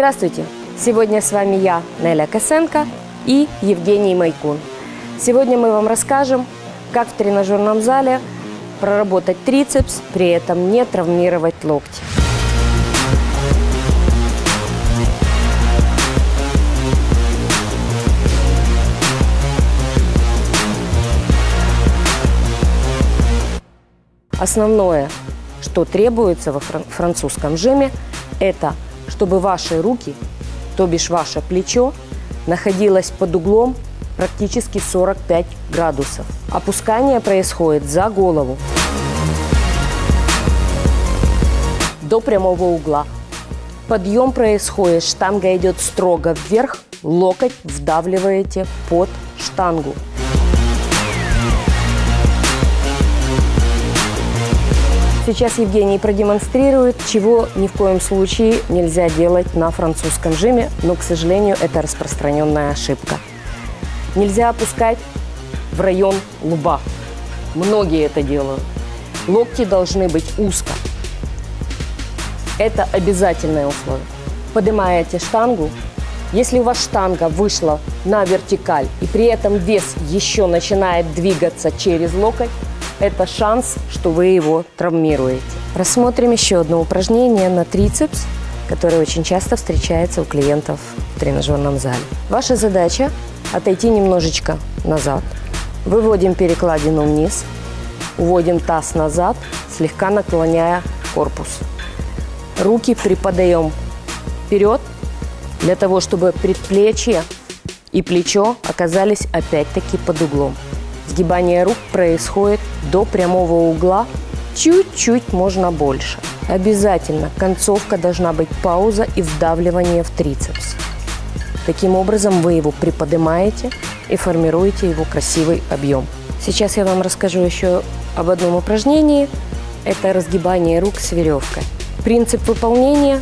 Здравствуйте! Сегодня с вами я, Неля Косенко и Евгений Майкун. Сегодня мы вам расскажем, как в тренажерном зале проработать трицепс, при этом не травмировать локти. Основное, что требуется во французском жиме, это чтобы ваши руки, то бишь ваше плечо, находилось под углом практически 45 градусов. Опускание происходит за голову до прямого угла. Подъем происходит, штанга идет строго вверх, локоть вдавливаете под штангу. Сейчас Евгений продемонстрирует, чего ни в коем случае нельзя делать на французском жиме, но, к сожалению, это распространенная ошибка. Нельзя опускать в район лба. Многие это делают. Локти должны быть узко. Это обязательное условие. Поднимаете штангу. Если у вас штанга вышла на вертикаль и при этом вес еще начинает двигаться через локоть, это шанс, что вы его травмируете. Рассмотрим еще одно упражнение на трицепс, которое очень часто встречается у клиентов в тренажерном зале. Ваша задача – отойти немножечко назад. Выводим перекладину вниз, уводим таз назад, слегка наклоняя корпус. Руки приподаем вперед, для того, чтобы предплечье и плечо оказались опять-таки под углом. Сгибание рук происходит до прямого угла, чуть-чуть можно больше. Обязательно концовка должна быть пауза и вдавливание в трицепс. Таким образом вы его приподнимаете и формируете его красивый объем. Сейчас я вам расскажу еще об одном упражнении. Это разгибание рук с веревкой. Принцип выполнения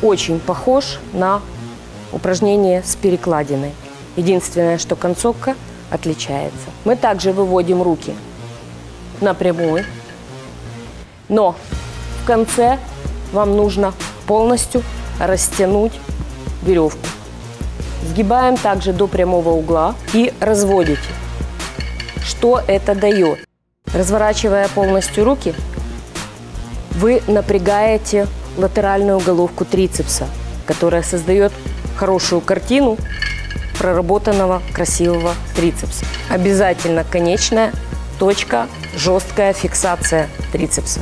очень похож на упражнение с перекладиной. Единственное, что концовка – отличается. Мы также выводим руки напрямую, но в конце вам нужно полностью растянуть веревку. Сгибаем также до прямого угла и разводите. Что это дает? Разворачивая полностью руки, вы напрягаете латеральную головку трицепса, которая создает хорошую картину проработанного красивого трицепса. Обязательно конечная точка, жесткая фиксация трицепса.